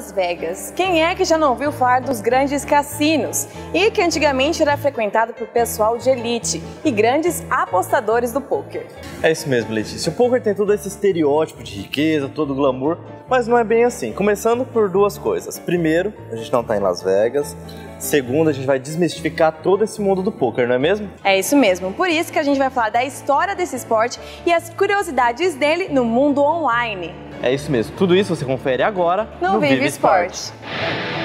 Las Vegas. Quem é que já não ouviu falar dos grandes cassinos? E que antigamente era frequentado por pessoal de elite e grandes apostadores do poker. É isso mesmo, Letícia. O poker tem todo esse estereótipo de riqueza, todo glamour, mas não é bem assim. Começando por duas coisas. Primeiro, a gente não está em Las Vegas. Segundo, a gente vai desmistificar todo esse mundo do poker, não é mesmo? É isso mesmo. Por isso que a gente vai falar da história desse esporte e as curiosidades dele no mundo online. É isso mesmo. Tudo isso você confere agora no, no Vive, Esporte. Esporte.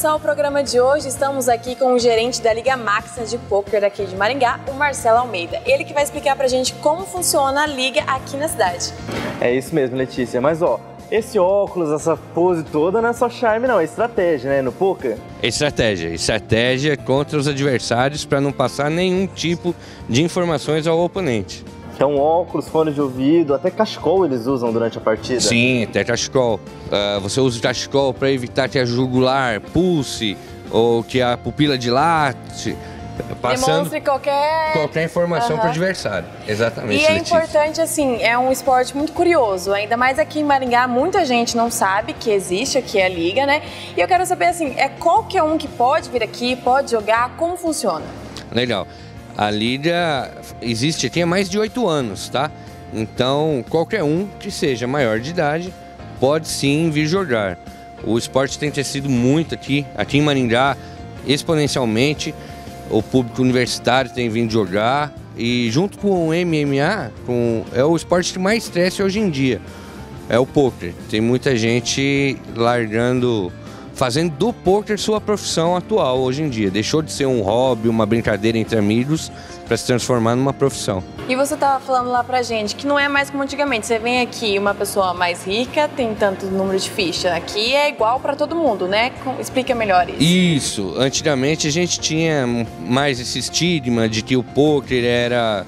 Começar o programa de hoje, estamos aqui com o gerente da Liga Maximus de Poker daqui de Maringá, o Marcelo Almeida. Ele que vai explicar pra gente como funciona a liga aqui na cidade. É isso mesmo, Letícia. Mas ó, esse óculos, essa pose toda não é só charme, não, é estratégia, né? No poker? Estratégia. Estratégia contra os adversários para não passar nenhum tipo de informações ao oponente. Então, óculos, fone de ouvido, até cachecol eles usam durante a partida. Sim, até cachecol. Uh, você usa o cachecol para evitar que a jugular pulse ou que a pupila dilate. Passando Demonstre qualquer... qualquer informação uhum. para o adversário. Exatamente. E é importante, assim, é um esporte muito curioso. Ainda mais aqui em Maringá, muita gente não sabe que existe aqui a liga, né? E eu quero saber, assim, é qualquer um que pode vir aqui, pode jogar, como funciona? Legal. A liga existe aqui há mais de oito anos, tá? Então, qualquer um que seja maior de idade pode sim vir jogar. O esporte tem crescido muito aqui, aqui em Maringá, exponencialmente. O público universitário tem vindo jogar e junto com o MMA, com, é o esporte que mais cresce hoje em dia. É o poker. Tem muita gente largando fazendo do poker sua profissão atual hoje em dia. Deixou de ser um hobby, uma brincadeira entre amigos, para se transformar numa profissão. E você estava falando lá pra gente que não é mais como antigamente. Você vem aqui, uma pessoa mais rica tem tanto número de ficha. Aqui é igual para todo mundo, né? Explica melhor isso. Isso. Antigamente a gente tinha mais esse estigma de que o poker era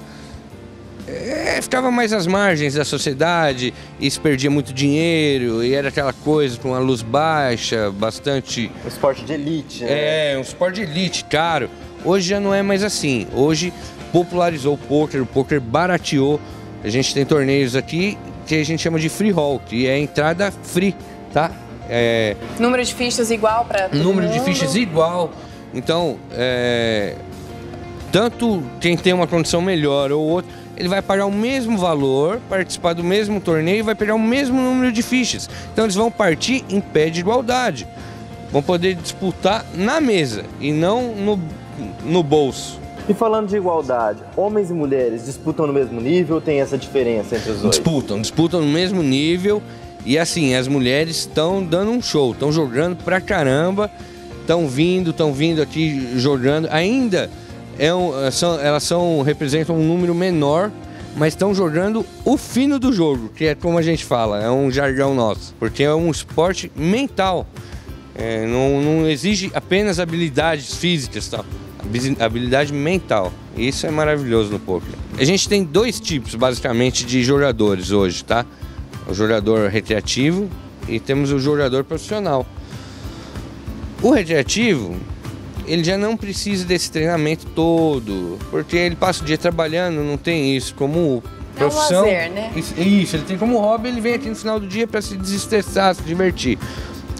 é, ficava mais às margens da sociedade e se perdia muito dinheiro e era aquela coisa com a luz baixa, bastante. Um esporte de elite, né? É, um esporte de elite, caro. Hoje já não é mais assim. Hoje popularizou o poker, o poker barateou. A gente tem torneios aqui que a gente chama de free roll, que é entrada free, tá? É... Número de fichas igual para Número mundo. de fichas igual. Então, é... tanto quem tem uma condição melhor ou outro ele vai pagar o mesmo valor, participar do mesmo torneio e vai pegar o mesmo número de fichas. Então eles vão partir em pé de igualdade. Vão poder disputar na mesa e não no, no bolso. E falando de igualdade, homens e mulheres disputam no mesmo nível ou tem essa diferença entre os dois? Disputam, disputam no mesmo nível. E assim, as mulheres estão dando um show, estão jogando pra caramba, estão vindo, estão vindo aqui jogando. Ainda é um, são, elas são, representam um número menor, mas estão jogando o fino do jogo, que é como a gente fala, é um jargão nosso, porque é um esporte mental. É, não, não, exige apenas habilidades físicas, tá? habilidade mental. Isso é maravilhoso no poker. A gente tem dois tipos, basicamente, de jogadores hoje, tá? O jogador recreativo e temos o jogador profissional. O recreativo ele já não precisa desse treinamento todo, porque ele passa o dia trabalhando, não tem isso como profissão. É um lazer, né? Isso, isso, ele tem como hobby, ele vem aqui no final do dia para se desestressar, se divertir.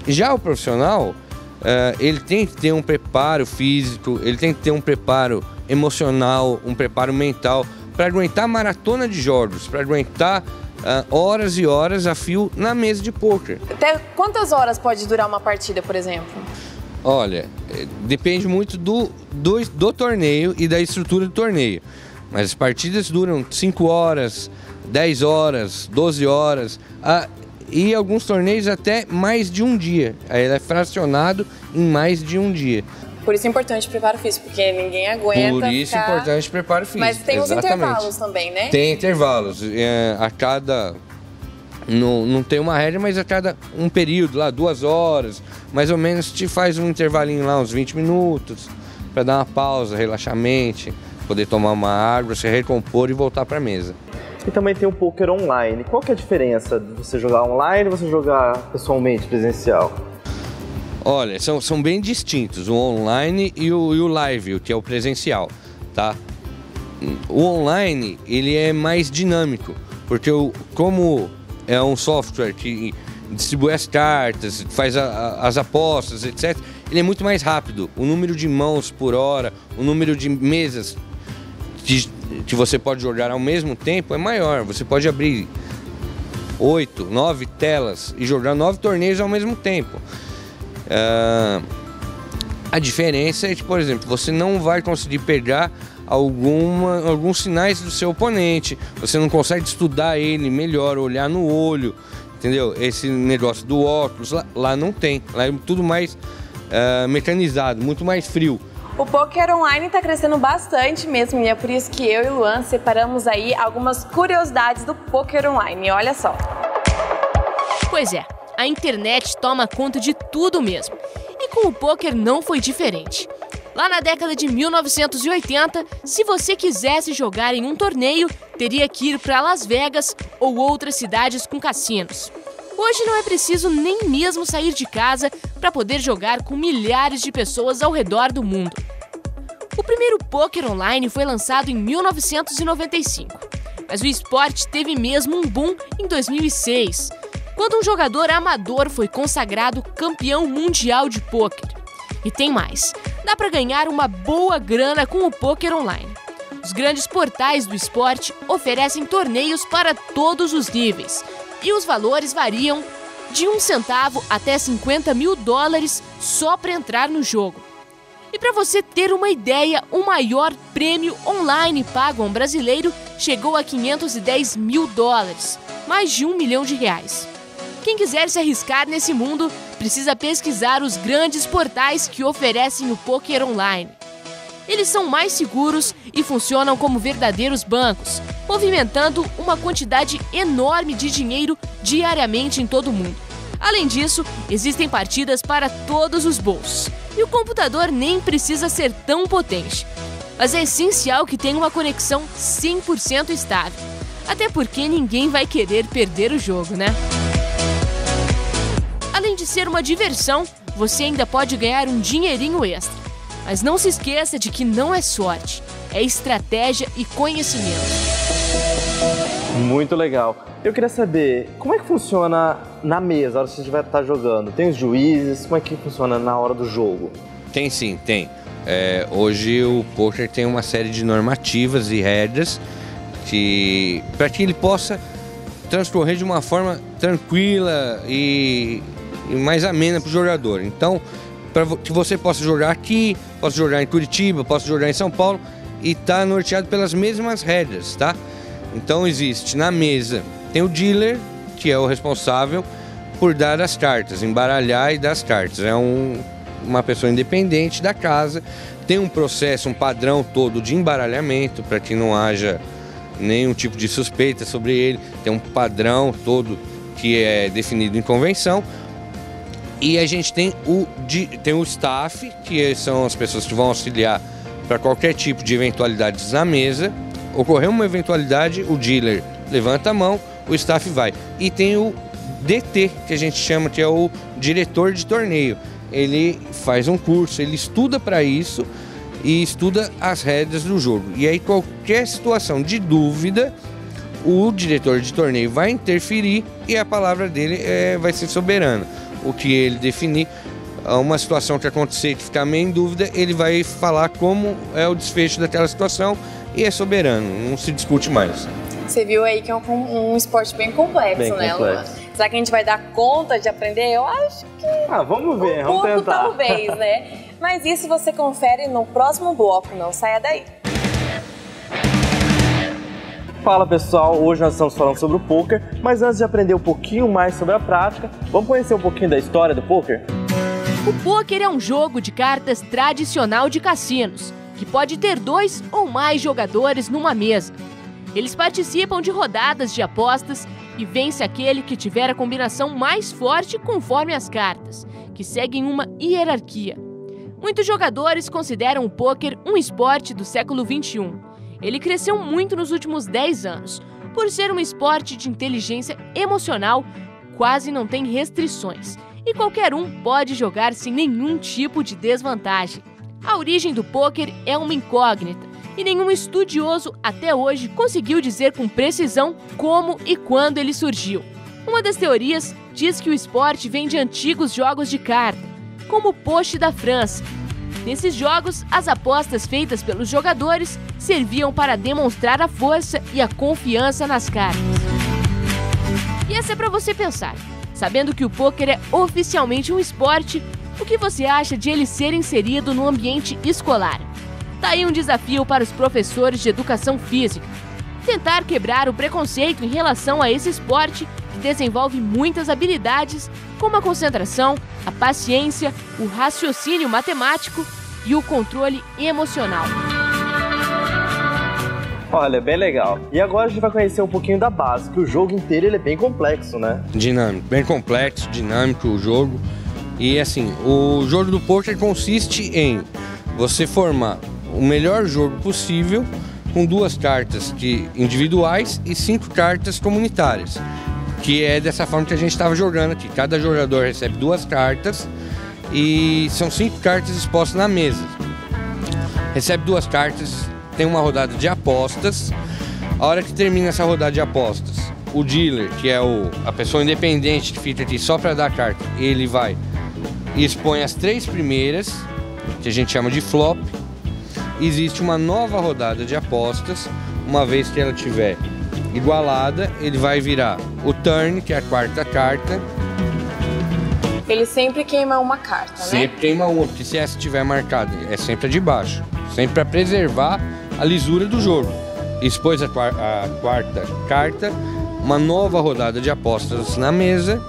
Já o profissional, uh, ele tem que ter um preparo físico, ele tem que ter um preparo emocional, um preparo mental para aguentar maratona de jogos, para aguentar uh, horas e horas a fio na mesa de poker. Até quantas horas pode durar uma partida, por exemplo? Olha, é, depende muito do, do, do torneio e da estrutura do torneio. Mas as partidas duram 5 horas, 10 horas, 12 horas. Ah, e alguns torneios até mais de um dia. Aí ele é fracionado em mais de um dia. Por isso é importante o preparo físico, porque ninguém aguenta. Por isso é ficar... importante o preparo físico. Mas tem Exatamente. os intervalos também, né? Tem intervalos. É, a cada não, não tem uma regra, mas a cada um período, lá, duas horas, mais ou menos, te faz um intervalinho lá, uns 20 minutos, para dar uma pausa, relaxar a mente, poder tomar uma água, se recompor e voltar para a mesa. e também tem o poker online. Qual que é a diferença de você jogar online e você jogar pessoalmente, presencial? Olha, são, são bem distintos, o online e o, e o live, o que é o presencial, tá? O online, ele é mais dinâmico, porque o, como é um software que distribui as cartas, faz a, a, as apostas, etc., ele é muito mais rápido. O número de mãos por hora, o número de mesas que, que você pode jogar ao mesmo tempo é maior. Você pode abrir oito, nove telas e jogar nove torneios ao mesmo tempo. Uh, a diferença é que, por exemplo, você não vai conseguir pegar alguma, alguns sinais do seu oponente, você não consegue estudar ele melhor, olhar no olho, entendeu? Esse negócio do óculos, lá, lá não tem, lá é tudo mais uh, mecanizado, muito mais frio. O poker online está crescendo bastante mesmo e é por isso que eu e o Luan separamos aí algumas curiosidades do poker online. Olha só. Pois é, a internet toma conta de tudo mesmo. E com o poker não foi diferente. Lá na década de 1980, se você quisesse jogar em um torneio, teria que ir para Las Vegas ou outras cidades com cassinos. Hoje não é preciso nem mesmo sair de casa para poder jogar com milhares de pessoas ao redor do mundo. O primeiro poker online foi lançado em 1995, mas o esporte teve mesmo um boom em 2006, quando um jogador amador foi consagrado campeão mundial de poker. E tem mais, dá para ganhar uma boa grana com o poker online. Os grandes portais do esporte oferecem torneios para todos os níveis e os valores variam de um centavo até 50 mil dólares só para entrar no jogo. E para você ter uma ideia, o maior prêmio online pago a um brasileiro chegou a 510 mil dólares, mais de um milhão de reais. Quem quiser se arriscar nesse mundo precisa pesquisar os grandes portais que oferecem o poker online. Eles são mais seguros e funcionam como verdadeiros bancos, movimentando uma quantidade enorme de dinheiro diariamente em todo o mundo. Além disso, existem partidas para todos os bolsos. E o computador nem precisa ser tão potente. Mas é essencial que tenha uma conexão 100% estável. Até porque ninguém vai querer perder o jogo, né? De ser uma diversão, você ainda pode ganhar um dinheirinho extra. Mas não se esqueça de que não é sorte, é estratégia e conhecimento. Muito legal. Eu queria saber como é que funciona na mesa, a hora que você vai estar jogando. Tem os juízes, como é que funciona na hora do jogo? Tem sim, tem. É, hoje o poker tem uma série de normativas e regras que para que ele possa transcorrer de uma forma tranquila e e mais amena para o jogador. Então, para que você possa jogar aqui, possa jogar em Curitiba, possa jogar em São Paulo e tá norteado pelas mesmas regras, tá? Então existe na mesa tem o dealer que é o responsável por dar as cartas, embaralhar e dar as cartas. É um, uma pessoa independente da casa, tem um processo, um padrão todo de embaralhamento para que não haja nenhum tipo de suspeita sobre ele. Tem um padrão todo que é definido em convenção. E a gente tem o, tem o staff, que são as pessoas que vão auxiliar para qualquer tipo de eventualidades na mesa. Ocorreu uma eventualidade, o dealer levanta a mão, o staff vai. E tem o DT, que a gente chama, que é o diretor de torneio. Ele faz um curso, ele estuda para isso e estuda as regras do jogo. E aí, qualquer situação de dúvida, o diretor de torneio vai interferir e a palavra dele é, vai ser soberana o que ele definir, uma situação que acontecer que ficar meio em dúvida, ele vai falar como é o desfecho daquela situação e é soberano, não se discute mais. Você viu aí que é um, um esporte bem complexo, bem né, complexo. Luan? Será que a gente vai dar conta de aprender? Eu acho que. Ah, vamos ver, um vamos pouco, tentar. talvez, né? Mas isso você confere no próximo bloco, não saia daí. Fala pessoal, hoje nós estamos falando sobre o poker, mas antes de aprender um pouquinho mais sobre a prática, vamos conhecer um pouquinho da história do poker? O poker é um jogo de cartas tradicional de cassinos, que pode ter dois ou mais jogadores numa mesa. Eles participam de rodadas de apostas e vence aquele que tiver a combinação mais forte conforme as cartas, que seguem uma hierarquia. Muitos jogadores consideram o poker um esporte do século 21 ele cresceu muito nos últimos 10 anos. Por ser um esporte de inteligência emocional, quase não tem restrições e qualquer um pode jogar sem nenhum tipo de desvantagem. A origem do pôquer é uma incógnita e nenhum estudioso até hoje conseguiu dizer com precisão como e quando ele surgiu. Uma das teorias diz que o esporte vem de antigos jogos de carta, como o Poche da França. Nesses jogos, as apostas feitas pelos jogadores serviam para demonstrar a força e a confiança nas cartas. E essa é para você pensar. Sabendo que o poker é oficialmente um esporte, o que você acha de ele ser inserido no ambiente escolar? Tá aí um desafio para os professores de educação física. Tentar quebrar o preconceito em relação a esse esporte que desenvolve muitas habilidades, como a concentração, a paciência, o raciocínio matemático e o controle emocional. Olha, bem legal. E agora a gente vai conhecer um pouquinho da base, que o jogo inteiro ele é bem complexo, né? Dinâmico, bem complexo, dinâmico o jogo. E assim, o jogo do poker consiste em você formar o melhor jogo possível com duas cartas que, individuais e cinco cartas comunitárias. Que é dessa forma que a gente estava jogando aqui. Cada jogador recebe duas cartas e são cinco cartas expostas na mesa. Recebe duas cartas, tem uma rodada de apostas. A hora que termina essa rodada de apostas, o dealer, que é o, a pessoa independente que fica aqui só para dar carta, ele vai e expõe as três primeiras, que a gente chama de flop. Existe uma nova rodada de apostas, uma vez que ela tiver igualada, ele vai virar o turn, que é a quarta carta. Ele sempre queima uma carta, sempre né? Sempre queima uma, porque se essa estiver marcada, é sempre a de baixo. Sempre para preservar a lisura do jogo. Expôs a, a quarta carta, uma nova rodada de apostas na mesa.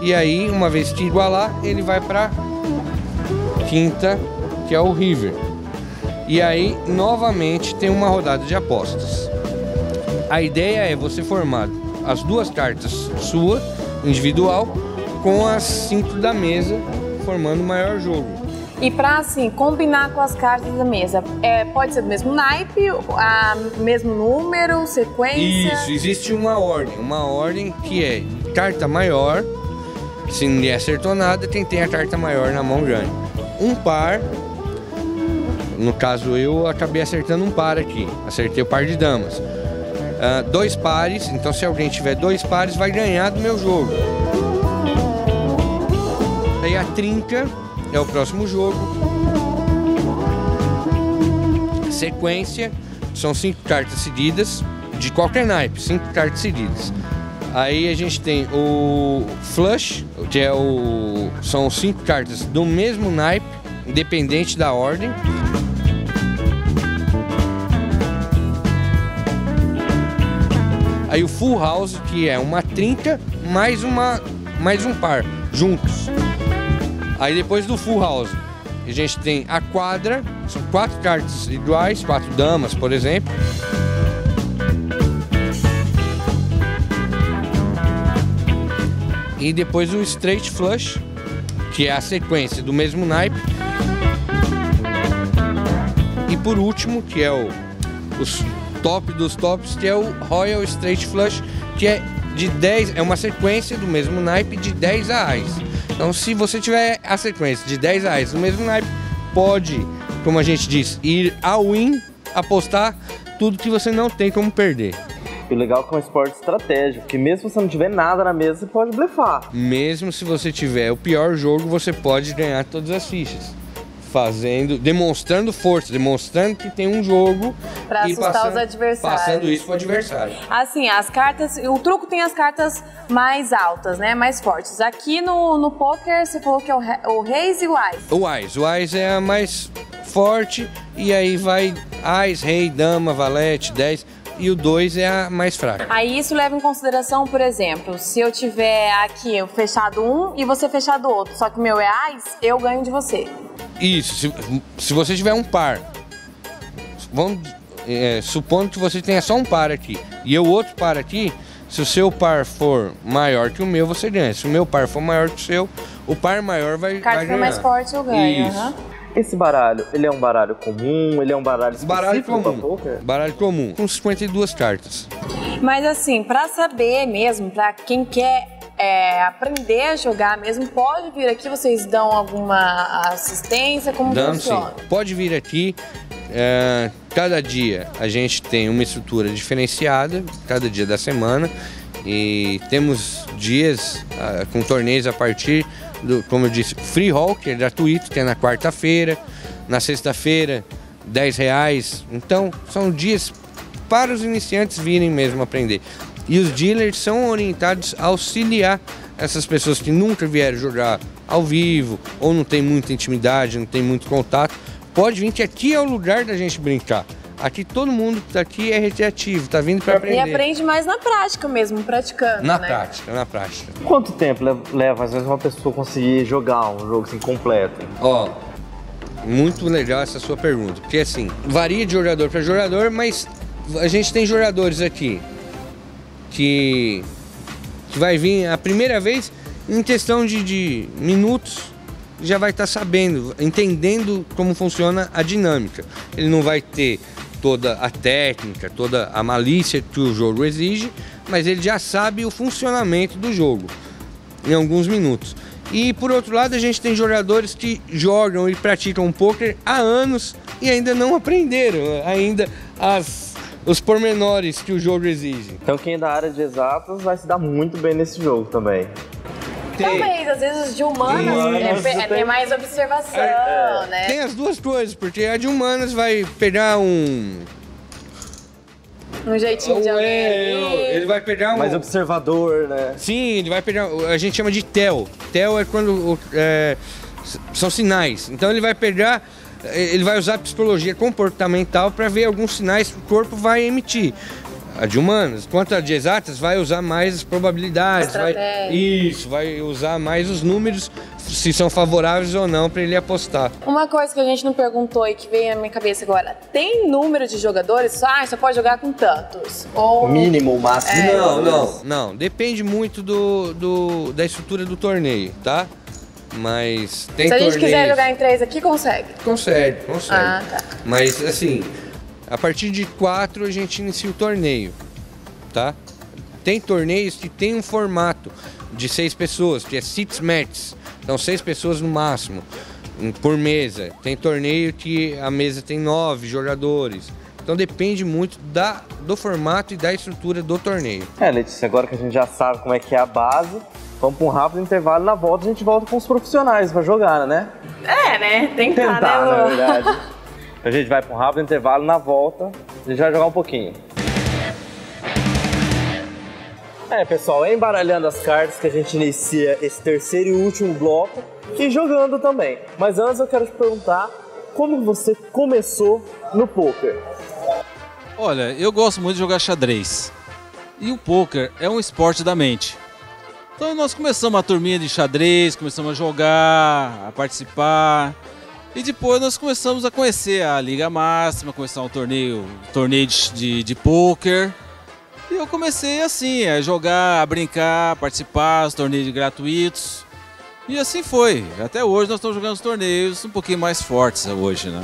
E aí, uma vez que igualar, ele vai para quinta, que é o River. E aí, novamente, tem uma rodada de apostas. A ideia é você formar as duas cartas sua, individual, com as cinco da mesa, formando o maior jogo. E para assim combinar com as cartas da mesa, é, pode ser do mesmo naipe, a mesmo número, sequência. Isso, existe uma ordem, uma ordem que é carta maior. Se ninguém acertou nada, quem tem a carta maior na mão ganha. Um par. No caso eu acabei acertando um par aqui, acertei o par de damas. Uh, dois pares, então se alguém tiver dois pares vai ganhar do meu jogo. Aí a trinca é o próximo jogo. Sequência, são cinco cartas seguidas, de qualquer naipe, cinco cartas seguidas. Aí a gente tem o flush, que é o são cinco cartas do mesmo naipe, independente da ordem. Aí o full house, que é uma trinca mais uma mais um par juntos. Aí depois do full house, a gente tem a quadra, são quatro cartas iguais, quatro damas, por exemplo. E depois o straight flush, que é a sequência do mesmo naipe. E por último, que é o os top dos tops, que é o Royal Straight Flush, que é de 10, é uma sequência do mesmo naipe de 10 reais. Então, se você tiver a sequência de 10 reais no mesmo naipe, pode, como a gente diz, ir ao win, apostar tudo que você não tem como perder. E o legal é que é um esporte estratégico, que mesmo se você não tiver nada na mesa, você pode blefar. Mesmo se você tiver o pior jogo, você pode ganhar todas as fichas fazendo, demonstrando força, demonstrando que tem um jogo para assustar passando, os adversários. Passando isso pro adversário. Assim, as cartas, o truco tem as cartas mais altas, né, mais fortes. Aqui no, no poker você falou que é o, o reis e o ás. O ás, o ás é a mais forte e aí vai ás, rei, dama, valete, 10 e o 2 é a mais fraca. Aí isso leva em consideração, por exemplo, se eu tiver aqui eu fechado um e você fechado outro, só que o meu é ás, eu ganho de você. Isso, se, se você tiver um par, vamos é, supondo que você tenha só um par aqui e o outro par aqui, se o seu par for maior que o meu, você ganha. Se o meu par for maior que o seu, o par maior vai, o cara vai ganhar. mais forte eu ganho. Isso. Uhum. Esse baralho, ele é um baralho comum? Ele é um baralho específico Baralho pra comum. poker? Baralho comum, com 52 cartas. Mas assim, pra saber mesmo, pra quem quer é, aprender a jogar mesmo, pode vir aqui, vocês dão alguma assistência, como Damos sim. funciona? Pode vir aqui. é, cada dia a gente tem uma estrutura diferenciada, cada dia da semana. E temos dias ah, com torneios a partir do, como eu disse, free roll, que é gratuito, que é na quarta-feira, na sexta-feira, 10 reais. Então, são dias para os iniciantes virem mesmo aprender. E os dealers são orientados a auxiliar essas pessoas que nunca vieram jogar ao vivo, ou não tem muita intimidade, não tem muito contato. Pode vir que aqui é o lugar da gente brincar. Aqui todo mundo que tá aqui é recreativo, tá vindo para E aprender. aprende mais na prática mesmo, praticando, Na né? prática, na prática. Quanto tempo le- leva, às vezes, uma pessoa conseguir jogar um jogo assim completo? Ó, muito legal essa sua pergunta, porque assim, varia de jogador para jogador, mas a gente tem jogadores aqui que, que vai vir a primeira vez em questão de, de minutos já vai estar sabendo, entendendo como funciona a dinâmica. Ele não vai ter toda a técnica, toda a malícia que o jogo exige, mas ele já sabe o funcionamento do jogo em alguns minutos. E por outro lado, a gente tem jogadores que jogam e praticam poker há anos e ainda não aprenderam ainda as, os pormenores que o jogo exige. Então quem é da área de exatas vai se dar muito bem nesse jogo também. Talvez, às vezes, de humanas, Humanas, é, é, tem- tem mais observação, É, né? Tem as duas coisas, porque a de humanas vai pegar um. Um jeitinho de alguém ali. ele vai pegar um. Mais observador, né? Sim, ele vai pegar. A gente chama de TEL. TEL é quando. é, são sinais. Então ele vai pegar. é, Ele vai usar psicologia comportamental para ver alguns sinais que o corpo vai emitir. A de humanas. Quanto a de exatas, vai usar mais as probabilidades. Vai, isso, vai usar mais os números, se são favoráveis ou não, para ele apostar. Uma coisa que a gente não perguntou e que veio na minha cabeça agora: tem número de jogadores? Ah, só pode jogar com tantos. Ou. Mínimo, máximo. É. Não, não, não. Depende muito do, do- da estrutura do torneio, tá? Mas tem Se a gente torneios... quiser jogar em três aqui, consegue. Consegue, consegue. Ah, tá. Mas assim, a partir de quatro a gente inicia o torneio, tá? Tem torneios que tem um formato de seis pessoas, que é six matches. Então seis pessoas no máximo, por mesa. Tem torneio que a mesa tem nove jogadores. Então depende muito da, do formato e da estrutura do torneio. É, Letícia, agora que a gente já sabe como é que é a base, vamos para um rápido intervalo e na volta a gente volta com os profissionais para jogar, né? É, né? Tentar, Tentar, né, na verdade. a gente vai para um rápido intervalo na volta a gente vai jogar um pouquinho. É, pessoal, é embaralhando as cartas que a gente inicia esse terceiro e último bloco e jogando também. Mas antes eu quero te perguntar como você começou no poker. Olha, eu gosto muito de jogar xadrez. E o poker é um esporte da mente. Então nós começamos a turminha de xadrez, começamos a jogar, a participar. E depois nós começamos a conhecer a Liga Máxima, começar um torneio, torneio de, de, de poker. E eu comecei assim, a jogar, a brincar, a participar, os torneios gratuitos. E assim foi. Até hoje nós estamos jogando os torneios um pouquinho mais fortes hoje, né?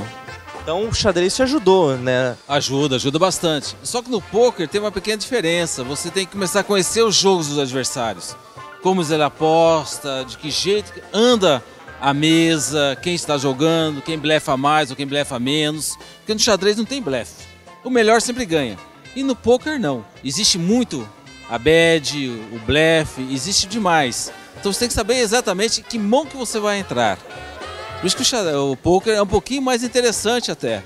Então o xadrez te ajudou, né? Ajuda, ajuda bastante. Só que no poker tem uma pequena diferença. Você tem que começar a conhecer os jogos dos adversários. Como ele aposta, de que jeito anda a mesa, quem está jogando, quem blefa mais ou quem blefa menos. Porque no xadrez não tem blefe. O melhor sempre ganha. E no poker não. Existe muito a bad, o blefe, existe demais. Então você tem que saber exatamente que mão que você vai entrar. Por isso que o, xadrez, o poker é um pouquinho mais interessante até.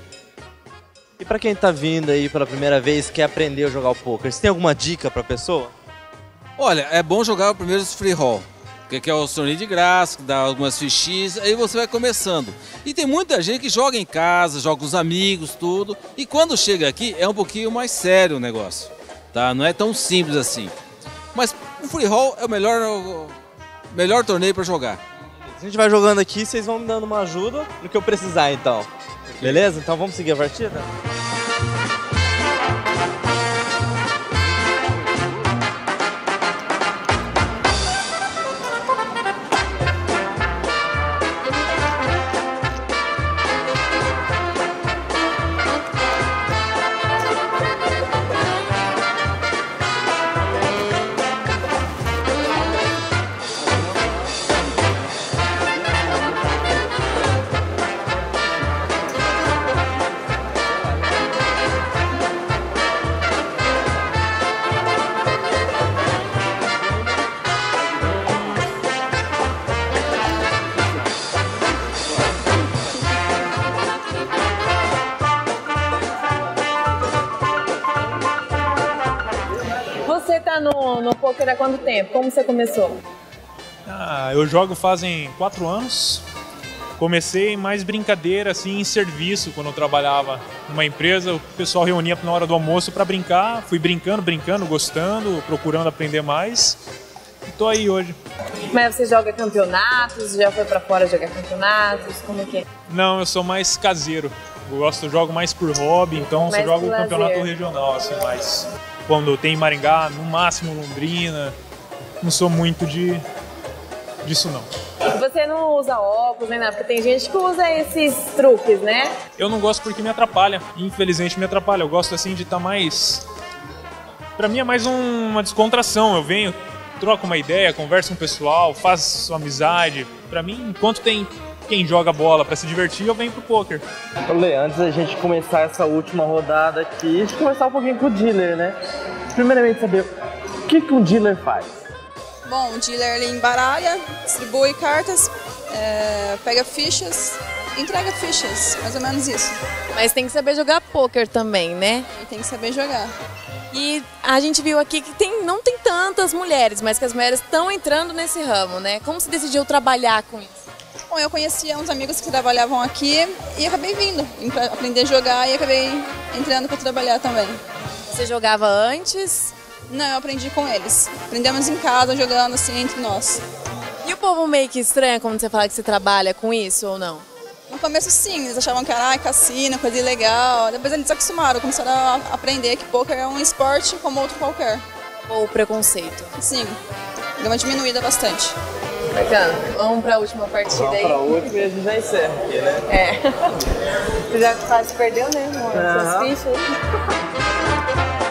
E pra quem tá vindo aí pela primeira vez quer aprender a jogar o poker, você tem alguma dica pra pessoa? Olha, é bom jogar primeiro os free roll, que que é o torneio de graça, que dá algumas fichinhas, aí você vai começando. E tem muita gente que joga em casa, joga com os amigos, tudo, e quando chega aqui é um pouquinho mais sério o negócio, tá? Não é tão simples assim. Mas o free roll é o melhor, o melhor torneio para jogar. A gente vai jogando aqui, vocês vão me dando uma ajuda no que eu precisar então. Beleza? Então vamos seguir a partida? No, no poker há quanto tempo? Como você começou? Ah, eu jogo fazem quatro anos. Comecei mais brincadeira, assim, em serviço, quando eu trabalhava numa empresa. O pessoal reunia na hora do almoço para brincar. Fui brincando, brincando, gostando, procurando aprender mais. E tô aí hoje. Mas você joga campeonatos? Já foi para fora jogar campeonatos? Como é que é? Não, eu sou mais caseiro. Eu gosto, eu jogo mais por hobby, então Mais só jogo o campeonato regional, assim, mais. Quando tem Maringá, no máximo Londrina. Não sou muito de disso não. Você não usa óculos nem nada, porque tem gente que usa esses truques, né? Eu não gosto porque me atrapalha. Infelizmente me atrapalha. Eu gosto assim de estar mais. Pra mim é mais um- uma descontração. Eu venho, troco uma ideia, converso com o pessoal, faço amizade. Pra mim, enquanto tem quem joga bola pra se divertir, eu venho pro poker. Ô, Lê, antes da gente começar essa última rodada aqui, a gente começar um pouquinho com o dealer, né? Primeiramente, saber o que, que um dealer faz. Bom, o dealer ele embaralha, distribui cartas, é, pega fichas, entrega fichas, mais ou menos isso. Mas tem que saber jogar poker também, né? E tem que saber jogar. E a gente viu aqui que tem, não tem tantas mulheres, mas que as mulheres estão entrando nesse ramo, né? Como você decidiu trabalhar com isso? Bom, eu conhecia uns amigos que trabalhavam aqui e acabei vindo pra aprender a jogar e acabei entrando para trabalhar também. Você jogava antes? Não, eu aprendi com eles. Aprendemos em casa, jogando assim entre nós. E o povo meio que estranha quando você fala que você trabalha com isso ou não? No começo sim, eles achavam que era ah, cassino, coisa ilegal. Depois eles se acostumaram, começaram a aprender que poker é um esporte como outro qualquer. Ou preconceito? Sim, deu uma diminuída bastante. Bacana. Vamos pra última partida Vamos aí. pra última e a gente já encerra aqui, né? É. Você já quase perdeu, né, amor? Aham. Suas fichas.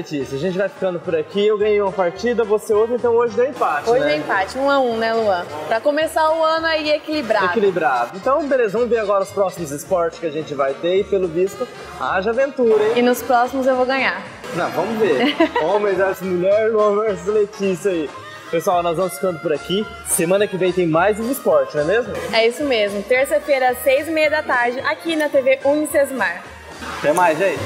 Letícia, a gente vai ficando por aqui. Eu ganhei uma partida, você outra, então hoje deu empate, Hoje né? é empate, um a um, né, Luan? Pra começar o ano aí equilibrado. Equilibrado. Então, beleza, vamos ver agora os próximos esportes que a gente vai ter e, pelo visto, haja aventura, hein? E nos próximos eu vou ganhar. Não, vamos ver. Homem versus mulher, Luan versus Letícia aí. Pessoal, nós vamos ficando por aqui. Semana que vem tem mais um esporte, não é mesmo? É isso mesmo. Terça-feira, às seis e meia da tarde, aqui na TV Unicesmar. Até mais, gente.